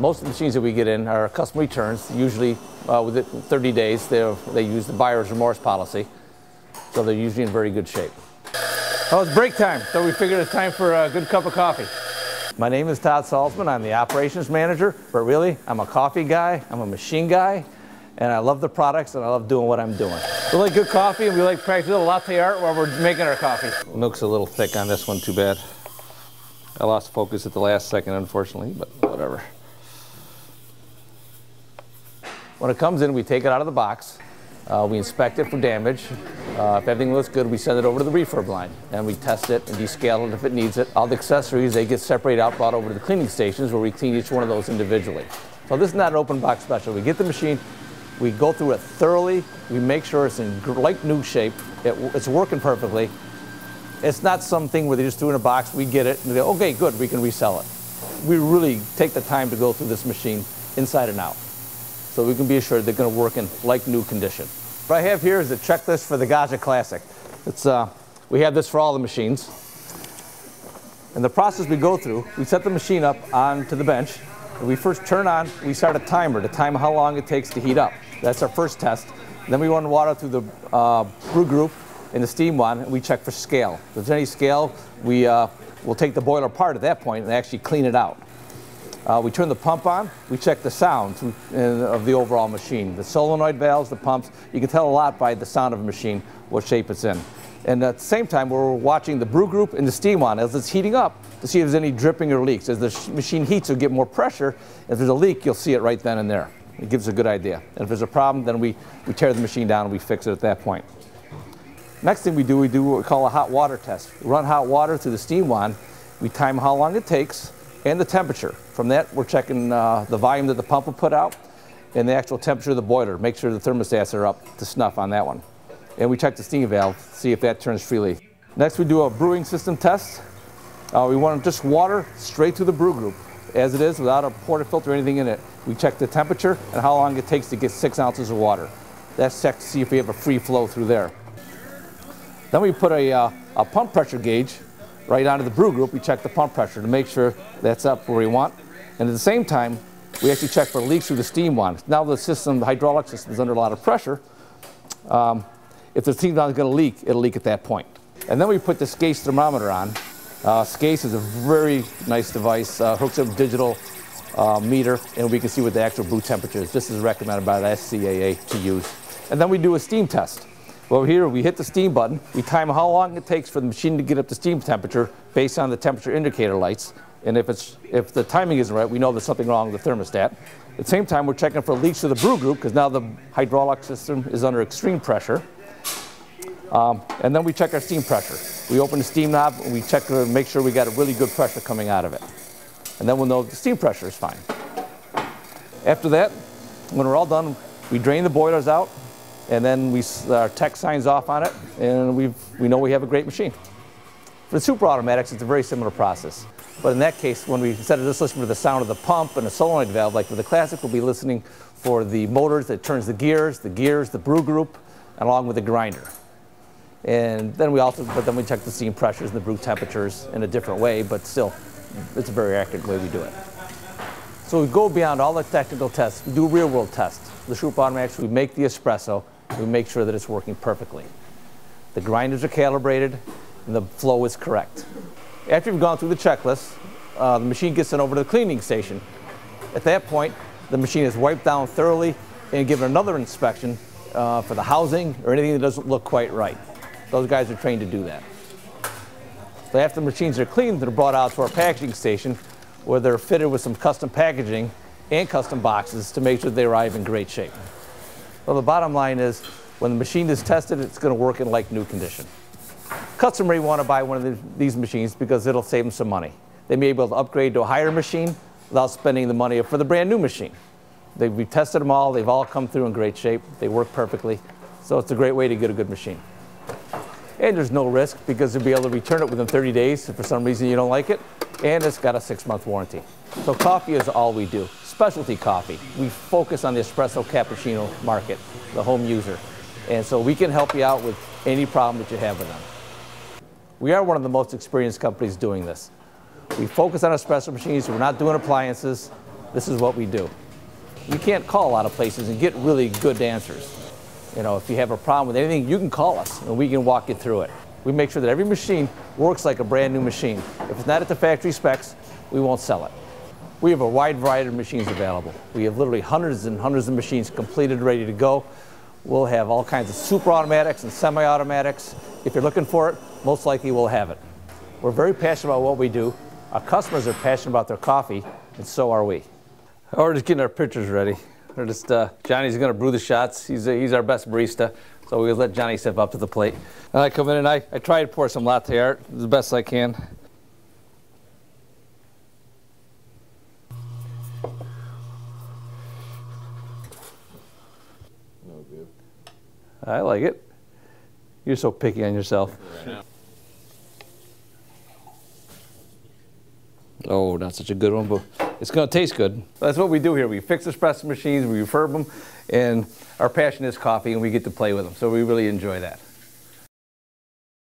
Most of the machines that we get in are custom returns, usually uh, within 30 days. They use the buyer's remorse policy, so they're usually in very good shape. Well, it's break time, so we figured it's time for a good cup of coffee. My name is Todd Salzman. I'm the operations manager, but really, I'm a coffee guy, I'm a machine guy, and I love the products and I love doing what I'm doing. We like good coffee and we like practicing latte art while we're making our coffee. Milk's a little thick on this one, too bad. I lost focus at the last second, unfortunately, but whatever. When it comes in, we take it out of the box. Uh, we inspect it for damage. Uh, if everything looks good, we send it over to the refurb line and we test it and descale it if it needs it. All the accessories, they get separated out, brought over to the cleaning stations where we clean each one of those individually. So this is not an open box special. We get the machine, we go through it thoroughly, we make sure it's in like new shape, it, it's working perfectly. It's not something where they just threw in a box, we get it, and they go, okay, good, we can resell it. We really take the time to go through this machine inside and out so we can be assured they're going to work in like new condition. What I have here is a checklist for the Gaggia Classic. It's, uh, we have this for all the machines. And the process we go through, we set the machine up onto the bench. And we first turn on, we start a timer to time how long it takes to heat up. That's our first test. Then we run water through the uh, brew group in the steam wand, and we check for scale. If there's any scale, we uh, will take the boiler apart at that point and actually clean it out. Uh, we turn the pump on, we check the sound of the overall machine. The solenoid valves, the pumps, you can tell a lot by the sound of a machine what shape it's in. And at the same time, we're watching the brew group and the steam wand as it's heating up to see if there's any dripping or leaks. As the machine heats, you'll get more pressure. If there's a leak, you'll see it right then and there. It gives a good idea. And if there's a problem, then we, we tear the machine down and we fix it at that point. Next thing we do, we do what we call a hot water test. We run hot water through the steam wand. We time how long it takes and the temperature. From that, we're checking uh, the volume that the pump will put out and the actual temperature of the boiler. Make sure the thermostats are up to snuff on that one. And we check the steam valve, see if that turns freely. Next, we do a brewing system test. Uh, we want to just water straight to the brew group as it is without a portafilter or anything in it. We check the temperature and how long it takes to get six ounces of water. That's checked to see if we have a free flow through there. Then we put a, uh, a pump pressure gauge right onto the brew group. We check the pump pressure to make sure that's up where we want. And at the same time, we actually check for leaks through the steam wand. Now the system, the hydraulic system is under a lot of pressure. Um, if the steam wand is going to leak, it'll leak at that point. And then we put the Scace thermometer on. Uh, Scace is a very nice device, uh, hooks up digital uh, meter, and we can see what the actual brew temperature is. This is recommended by the SCAA to use. And then we do a steam test. Well, here we hit the steam button. We time how long it takes for the machine to get up to steam temperature based on the temperature indicator lights. And if, it's, if the timing isn't right, we know there's something wrong with the thermostat. At the same time, we're checking for leaks to the brew group because now the hydraulic system is under extreme pressure. Um, and then we check our steam pressure. We open the steam knob and we check to make sure we got a really good pressure coming out of it. And then we'll know the steam pressure is fine. After that, when we're all done, we drain the boilers out and then we, our tech signs off on it and we we know we have a great machine. For the super automatics, it's a very similar process. But in that case, when we, instead of just listening for the sound of the pump and a solenoid valve, like with the Classic, we'll be listening for the motors that turns the gears, the gears, the brew group, and along with the grinder. And then we also, but then we check the steam pressures and the brew temperatures in a different way, but still, it's a very accurate way we do it. So we go beyond all the technical tests. We do real world tests. The Super Automatics, we make the espresso, we make sure that it's working perfectly. The grinders are calibrated, and the flow is correct. After you've gone through the checklist, uh, the machine gets sent over to the cleaning station. At that point, the machine is wiped down thoroughly and given another inspection uh, for the housing or anything that doesn't look quite right. Those guys are trained to do that. So after the machines are cleaned, they're brought out to our packaging station where they're fitted with some custom packaging and custom boxes to make sure they arrive in great shape. Well, the bottom line is when the machine is tested, it's going to work in like new condition. Customer may want to buy one of the, these machines because it'll save them some money. They may be able to upgrade to a higher machine without spending the money for the brand new machine. They, we've tested them all. They've all come through in great shape. They work perfectly. So it's a great way to get a good machine. And there's no risk because you'll be able to return it within 30 days if for some reason you don't like it. And it's got a six month warranty. So coffee is all we do. Specialty coffee. We focus on the espresso cappuccino market, the home user. And so we can help you out with any problem that you have with them. We are one of the most experienced companies doing this. We focus on espresso machines. We're not doing appliances. this is what we do. You can't call a lot of places and get really good answers. You know, if you have a problem with anything, you can call us and we can walk you through it. We make sure that every machine works like a brand new machine. If it's not at the factory specs, we won't sell it. We have a wide variety of machines available. We have literally hundreds and hundreds of machines completed, ready to go. We'll have all kinds of super automatics and semi-automatics. If you're looking for it, most likely we'll have it. We're very passionate about what we do. Our customers are passionate about their coffee, and so are we. We're just getting our pitchers ready. We're just, uh, Johnny's gonna brew the shots. He's, uh, he's our best barista, so we'll let Johnny step up to the plate. And I come in and I, I try to pour some latte art as best I can. No good. I like it. You're so picky on yourself. Oh, not such a good one, but it's going to taste good. That's what we do here. We fix espresso machines, we refurb them, and our passion is coffee, and we get to play with them. So we really enjoy that.